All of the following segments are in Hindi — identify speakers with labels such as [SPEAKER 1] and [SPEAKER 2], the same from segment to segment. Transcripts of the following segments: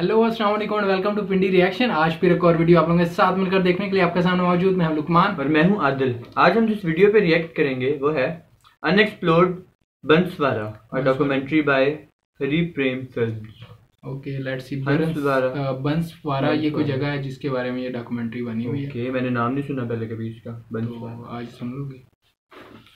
[SPEAKER 1] हेलो अस्सलाम वालेकुम वेलकम टू पिंडी रिएक्शन आज फिर एक और वीडियो आप लोगों के साथ मिलकर देखने के लिए आपके सामने मौजूद मैं हूँ लुकमान।
[SPEAKER 2] और मैं हूँ आदिल। आज हम जिस वीडियो पे रिएक्ट करेंगे वो है अनएक्सप्लोर्ड बंसवारा और documentary by Hari Prem films
[SPEAKER 1] okay let's see
[SPEAKER 2] Banswara
[SPEAKER 1] Banswara ये कोई जगह है जिसके बारे में ये डॉक्यूमेंट्री बनी हुई है?
[SPEAKER 2] ओके मैंने नाम नहीं सुना पहले कभी इसका
[SPEAKER 1] तो
[SPEAKER 2] बंसवारा
[SPEAKER 1] आज सुन लोगे?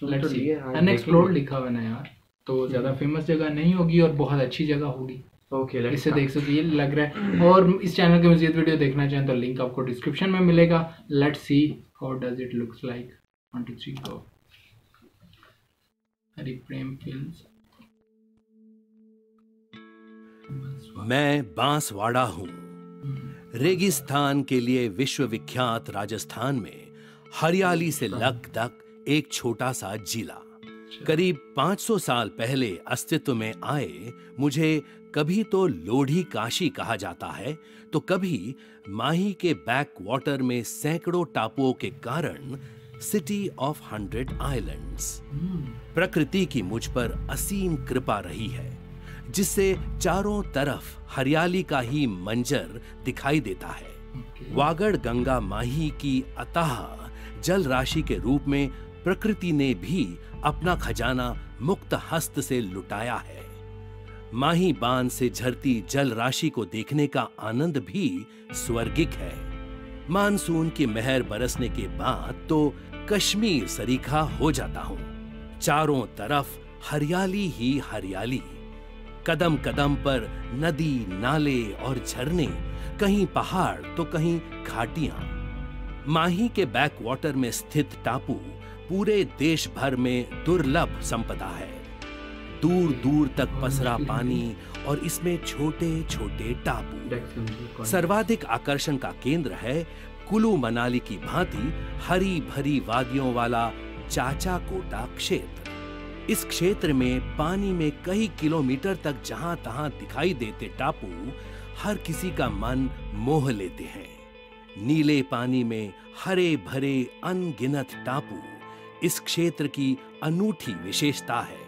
[SPEAKER 1] लेट्स
[SPEAKER 2] तो
[SPEAKER 1] सी अनएक्सप्लोर्ड लिखा हुआ है यार। तो ज़्यादा फ़ेमस जगह नहीं होगी और बहुत अच्छी जगह होगी।
[SPEAKER 2] ओके लेट्स
[SPEAKER 1] इससे देख सकते ये लग रहा है। और इस चैनल के मजीद वीडियो देखना चाहें तो लिंक आपको डिस्क्रिप्शन में मिलेगा। Let's see how does it looks like one two three go Hari Prem films
[SPEAKER 3] मैं बांसवाड़ा हूँ। रेगिस्तान के लिए विश्वविख्यात राजस्थान में हरियाली से लकदक एक छोटा सा जिला। करीब 500 साल पहले अस्तित्व में आए मुझे कभी तो लोढ़ी काशी कहा जाता है तो कभी माही के बैक वाटर में सैकड़ों टापुओं के कारण सिटी ऑफ़ हंड्रेड आइलैंड्स प्रकृति की मुझ पर असीम कृपा रही है जिससे चारों तरफ़ हरियाली का ही मंजर दिखाई देता है। वागड़ गंगा माही की अतः जल राशि के रूप में प्रकृति ने भी अपना खजाना मुक्त हस्त से लुटाया है। माही बाँध से झरती जल राशि को देखने का आनंद भी स्वर्गिक है। मानसून की मेहर बरसने के बाद तो कश्मीर सरीखा हो जाता हूँ। चारों तरफ़ हरियाली ही हरियाली। कदम कदम पर नदी, नाले और झरने, कहीं पहाड़ तो कहीं घाटियाँ। माही के बैक वाटर में स्थित टापू पूरे देश भर में दुर्लभ संपदा है। दूर दूर तक पसरा पानी और इसमें छोटे छोटे टापू। सर्वाधिक आकर्षण का केंद्र है कुलू मनाली की भांति हरी भरी वादियों वाला चाचा कोटा क्षेत्र। इस क्षेत्र में पानी में कई किलोमीटर तक जहाँ तहां दिखाई देते टापू, हर किसी का मन मोह लेते हैं। नीले पानी में हरे भरे अनगिनत टापू। इस क्षेत्र की अनूठी विशेषता है।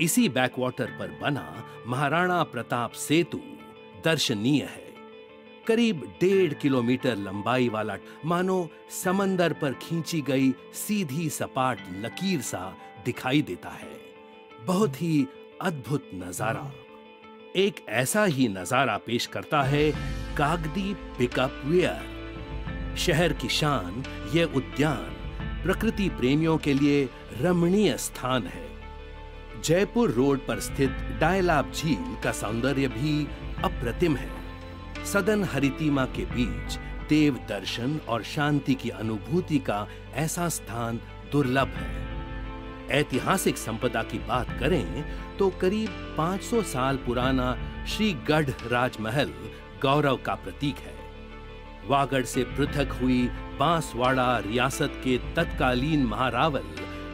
[SPEAKER 3] इसी बैकवाटर पर बना महाराणा प्रताप सेतु दर्शनीय है। करीब डेढ़ किलोमीटर लंबाई वाला, मानो समंदर पर खींची गई सीधी सपाट लकीर सा दिखाई देता है। बहुत ही अद्भुत नज़ारा। एक ऐसा ही नज़ारा पेश करता है कागदी पिकअप वेयर। शहर की शान यह उद्यान प्रकृति प्रेमियों के लिए रमणीय स्थान है। जयपुर रोड पर स्थित डायलाब झील का सौंदर्य भी अप्रतिम है। सदन हरितिमा के बीच देव दर्शन और शांति की अनुभूति का ऐसा स्थान दुर्लभ है। ऐतिहासिक संपदा की बात करें तो करीब 500 साल पुराना श्री गढ़ राजमहल गौरव का प्रतीक है। वागड़ से पृथक हुई बांसवाड़ा रियासत के तत्कालीन महारावल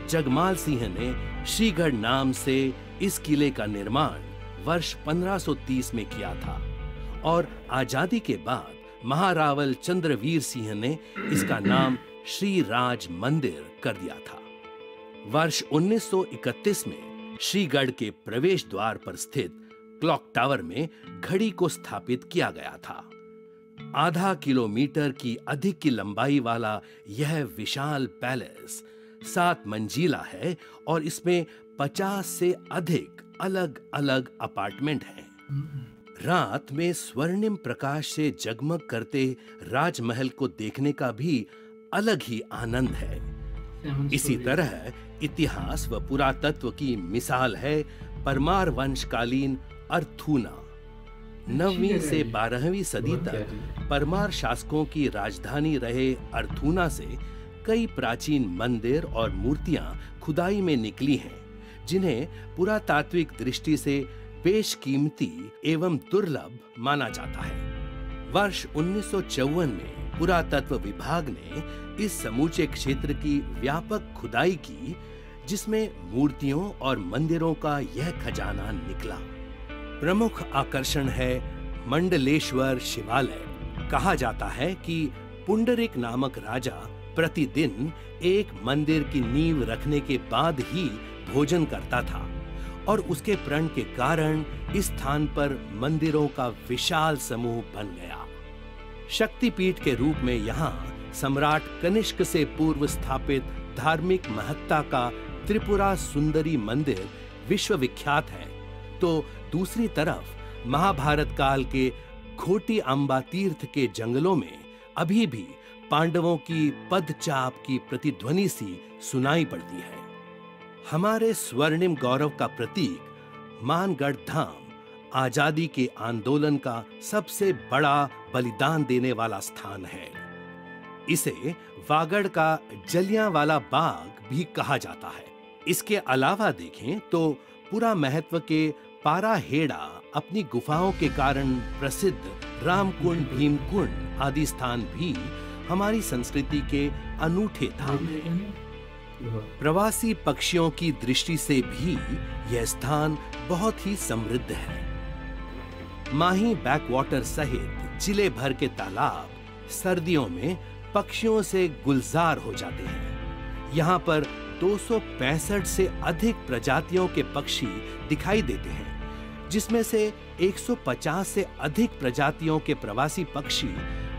[SPEAKER 3] जगमाल सिंह ने श्रीगढ़ नाम से इस किले का निर्माण वर्ष 1530 में किया था। और आज़ादी के बाद महारावल चंद्रवीर सिंह ने इसका नाम श्री राज मंदिर कर दिया था। वर्ष 1931 में श्रीगढ़ के प्रवेश द्वार पर स्थित क्लॉक टावर में घड़ी को स्थापित किया गया था। आधा किलोमीटर की अधिक की लंबाई वाला यह विशाल पैलेस सात मंजिला है और इसमें पचास से अधिक अलग अलग अपार्टमेंट हैं। रात में स्वर्णिम प्रकाश से जगमग करते राजमहल को देखने का भी अलग ही आनंद है। इसी तरह इतिहास व पुरातत्व की मिसाल है परमार वंशकालीन अर्थूना। नवीं से बारहवीं सदी तक परमार शासकों की राजधानी रहे अर्थूना से कई प्राचीन मंदिर और मूर्तियाँ खुदाई में निकली हैं जिन्हें पुरातात्विक दृष्टि से बेशकीमती एवं दुर्लभ माना जाता है। वर्ष 1954 में पुरातत्व विभाग ने इस समूचे क्षेत्र की व्यापक खुदाई की जिसमें मूर्तियों और मंदिरों का यह खजाना निकला। प्रमुख आकर्षण है मंडलेश्वर शिवालय। कहा जाता है कि पुंडरिक नामक राजा प्रतिदिन एक मंदिर की नींव रखने के बाद ही भोजन करता था और उसके प्रण के कारण इस स्थान पर मंदिरों का विशाल समूह बन गया। शक्तिपीठ के रूप में यहाँ सम्राट कनिष्क से पूर्व स्थापित धार्मिक महत्ता का त्रिपुरा सुंदरी मंदिर विश्वविख्यात है। तो दूसरी तरफ़, महाभारत काल के खोटी अंबा तीर्थ के जंगलों में अभी भी पांडवों की पदचाप की प्रतिध्वनि सी सुनाई पड़ती है। हमारे स्वर्णिम गौरव का प्रतीक, मानगढ़ धाम, आज़ादी के आंदोलन का सबसे बड़ा बलिदान देने वाला स्थान है। इसे वागड़ का जलियांवाला बाग भी कहा जाता है। इसके अलावा देखें तो पूरा महत्व के पाराहेड़ा अपनी गुफाओं के कारण प्रसिद्ध रामकुंड, भीमकुंड आदि स्थान भी हमारी संस्कृति के अनूठे धाम हैं प्रवासी पक्षियों की दृष्टि से भी यह स्थान बहुत ही समृद्ध है। माही बैकवाटर सहित ज़िले भर के तालाब सर्दियों में पक्षियों से गुलजार हो जाते हैं। यहाँ पर 265 से अधिक प्रजातियों के पक्षी दिखाई देते हैं, जिसमें से 150 से अधिक प्रजातियों के प्रवासी पक्षी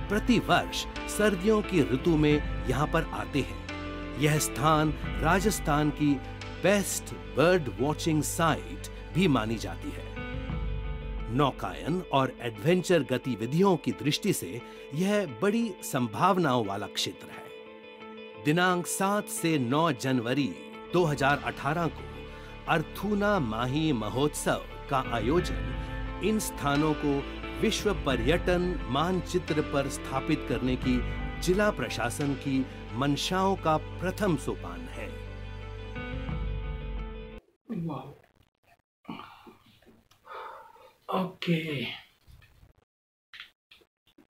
[SPEAKER 3] प्रति वर्ष सर्दियों की ऋतु में यहाँ पर आते हैं। यह स्थान राजस्थान की बेस्ट बर्ड वॉचिंग साइट भी मानी जाती है। नौकायन और एडवेंचर गतिविधियों की दृष्टि से यह बड़ी संभावनाओं वाला क्षेत्र है। दिनांक 7 से 9 जनवरी 2018 को अर्थुना माही महोत्सव का आयोजन इन स्थानों को विश्व पर्यटन मानचित्र पर स्थापित करने की जिला प्रशासन की मंशाओं का प्रथम सोपान है।
[SPEAKER 1] ओके।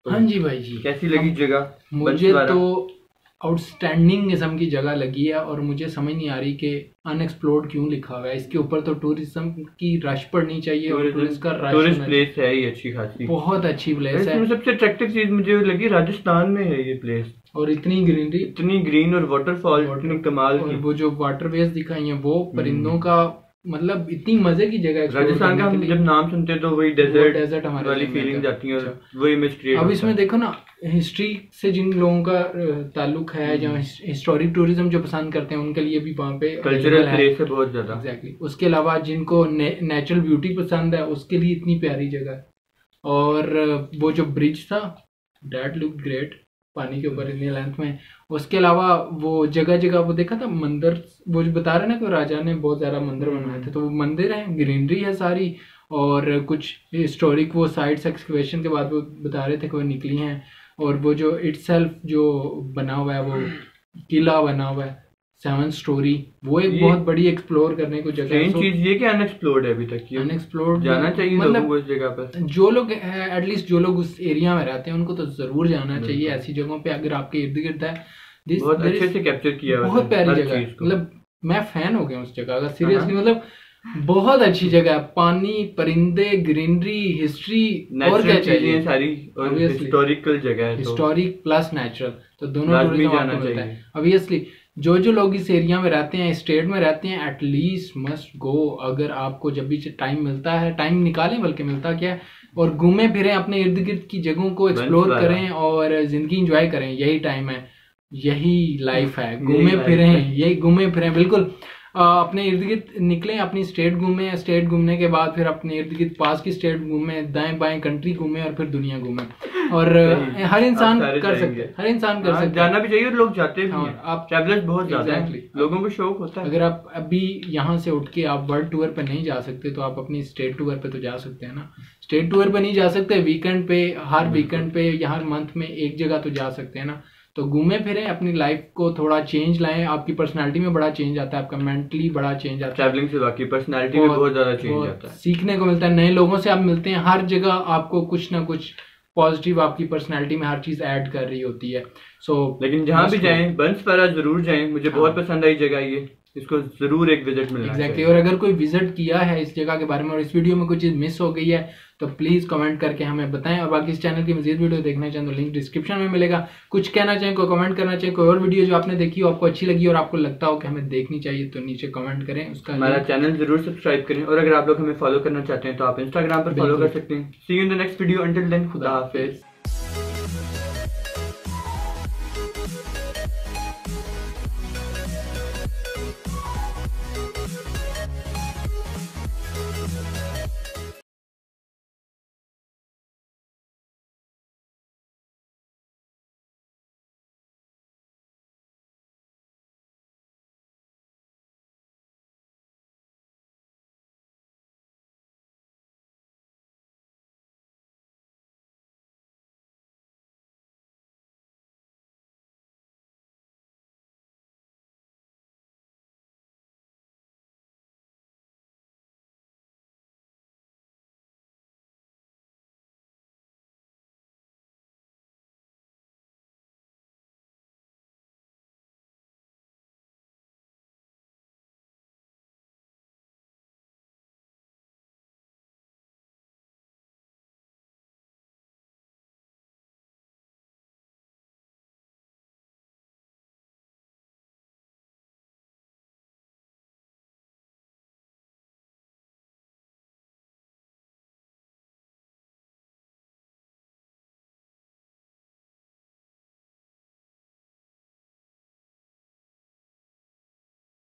[SPEAKER 1] हाँ जी भाई जी।
[SPEAKER 2] कैसी लगी जगह?
[SPEAKER 1] मुझे तो आउटस्टैंडिंग किस्म की जगह लगी है और मुझे समझ नहीं आ रही कि अनएक्सप्लोर्ड क्यों लिखा हुआ है। इसके ऊपर तो टूरिज़्म की रश पड़नी चाहिए टूरिस्ट का रश
[SPEAKER 2] टूरिस्ट प्लेस है ये अच्छी खासी।
[SPEAKER 1] बहुत अच्छी प्लेस है।
[SPEAKER 2] सबसे अट्रैक्टिव चीज़ मुझे लगी राजस्थान में है ये प्लेस
[SPEAKER 1] और इतनी ग्रीनरी
[SPEAKER 2] इतनी ग्रीन और वाटरफॉल इतनी कमाल
[SPEAKER 1] और वो जो वाटरवेज दिखाई है वो परिंदों का मतलब इतनी मज़े की जगह explore
[SPEAKER 2] राजस्थान का हम जब नाम सुनते हैं तो वही डेजर्ट
[SPEAKER 1] desert हमारे
[SPEAKER 2] वाली फीलिंग जाती है। वो इमेज क्रिएट
[SPEAKER 1] अब इसमें देखो ना हिस्ट्री से जिन लोगों का ताल्लुक है जो हिस्टोरिक टूरिज़्म जो पसंद करते हैं उनके लिए भी वहाँ पे
[SPEAKER 2] कल्चरल प्लेस है। बहुत ज़्यादा।
[SPEAKER 1] एग्जैक्टली उसके अलावा जिनको नेचुरल ब्यूटी पसंद है उसके लिए इतनी प्यारी जगह है। और वो जो ब्रिज था डैट लुक ग्रेट पानी के ऊपर इतनी लेंथ में। उसके अलावा वो जगह जगह वो देखा था मंदिर वो जो बता रहे ना कि राजा ने बहुत ज़्यादा मंदिर बनाए थे तो वो मंदिर है ग्रीनरी है सारी और कुछ हिस्टोरिक वो साइट्स एक्सकवेशन के बाद वो बता रहे थे कि वो निकली हैं और वो जो इट्स जो बना हुआ है वो किला बना हुआ है सेवन स्टोरी वो एक बहुत बड़ी एक्सप्लोर करने को जगह है
[SPEAKER 2] चीज़ ये कि अनएक्सप्लोर्ड है अभी तक ये।
[SPEAKER 1] अनएक्सप्लोर्ड
[SPEAKER 2] जाना चाहिए
[SPEAKER 1] मतलब
[SPEAKER 2] इस जगह पर
[SPEAKER 1] जो लोग एटलीस्ट जो लोग उस एरिया में रहते हैं उनको तो ज़रूर जाना चाहिए ऐसी जगहों पे अगर आपके इर्द गिर्द है। This-
[SPEAKER 2] बहुत अच्छे से कैप्चर किया
[SPEAKER 1] बहुत प्यारी जगह है। मतलब मैं फ़ैन हो गया उस जगह का सीरियसली
[SPEAKER 2] हाँ।
[SPEAKER 1] मतलब बहुत अच्छी जगह है। पानी परिंदे ग्रीनरी हिस्ट्री और क्या चाहिए?
[SPEAKER 2] सारी और हिस्टोरिकल जगह है
[SPEAKER 1] हिस्टोरिक प्लस नेचुरल तो दोनों टूरिज़्म
[SPEAKER 2] जाना
[SPEAKER 1] आपको मिलता
[SPEAKER 2] चाहिए।
[SPEAKER 1] है ऑब्वियसली जो जो लोग इस एरिया में रहते हैं स्टेट में रहते हैं एटलीस्ट मस्ट गो अगर आपको जब भी टाइम मिलता है टाइम निकालें बल्कि मिलता क्या है और घूमे फिरें अपने इर्द गिर्द की जगहों को एक्सप्लोर करें और ज़िंदगी इंजॉय करें। यही टाइम है यही लाइफ है। घूमें फिरें यही घूमे फिरें। बिल्कुल। अपने इर्द गिर्द निकलें अपनी स्टेट घूमें स्टेट घूमने के बाद फिर अपने इर्द गिर्द पास की स्टेट घूमें दाएँ बाएँ कंट्री घूमें और फिर दुनिया घूमें। और हर इंसान कर सकते हैं हर इंसान कर सकते
[SPEAKER 2] जाना भी चाहिए और लोग जाते भी
[SPEAKER 1] हाँ,
[SPEAKER 2] हैं।
[SPEAKER 1] आप-
[SPEAKER 2] ट्रैवलर्स बहुत ज़्यादा
[SPEAKER 1] Exactly.
[SPEAKER 2] लोगों को शौक होता है।
[SPEAKER 1] अगर आप अभी यहाँ से उठ के आप वर्ल्ड टूर पर नहीं जा सकते तो आप अपनी स्टेट टूर पर तो जा सकते हैं ना। स्टेट टूर पर नहीं जा सकते वीकेंड पे हर वीकेंड पे या हर मंथ में एक जगह तो जा सकते हैं ना। तो घूमे फिरें अपनी लाइफ को थोड़ा चेंज लाएँ। आपकी पर्सनालिटी में बड़ा चेंज आता है आपका मेंटली बड़ा चेंज आता है।
[SPEAKER 2] ट्रैवलिंग से बाकी पर्सनालिटी में
[SPEAKER 1] बहुत-
[SPEAKER 2] ज़्यादा चेंज आता है।
[SPEAKER 1] सीखने को मिलता है नए लोगों से आप मिलते हैं हर जगह आपको कुछ ना कुछ पॉजिटिव आपकी पर्सनालिटी में हर चीज़ ऐड कर रही होती है। सो so,
[SPEAKER 2] लेकिन जहाँ भी जाएँ बंसवाड़ा ज़रूर जाएँ मुझे
[SPEAKER 1] हाँ। बहुत।
[SPEAKER 2] पसंद आई जगह ये। इसको ज़रूर एक विज़िट मिलना
[SPEAKER 1] एग्जैक्टली
[SPEAKER 2] चाहिए।
[SPEAKER 1] और अगर कोई विज़िट किया है इस जगह के बारे में और इस वीडियो में कोई चीज़ मिस हो गई है तो प्लीज़ कमेंट करके हमें बताएँ। और बाकी इस चैनल की मजीद वीडियो देखना चाहें तो लिंक डिस्क्रिप्शन में मिलेगा। कुछ कहना चाहें कोई कमेंट करना चाहें कोई और वीडियो जो आपने देखी हो आपको अच्छी लगी और आपको लगता हो कि हमें देखनी चाहिए तो नीचे कमेंट करें। उसका
[SPEAKER 2] हमारा चैनल ज़रूर सब्सक्राइब करें और अगर आप लोग हमें फॉलो करना चाहते हैं तो आप इंस्टाग्राम पर फॉलो कर सकते हैं। See you in the next video until then खुदा हाफिज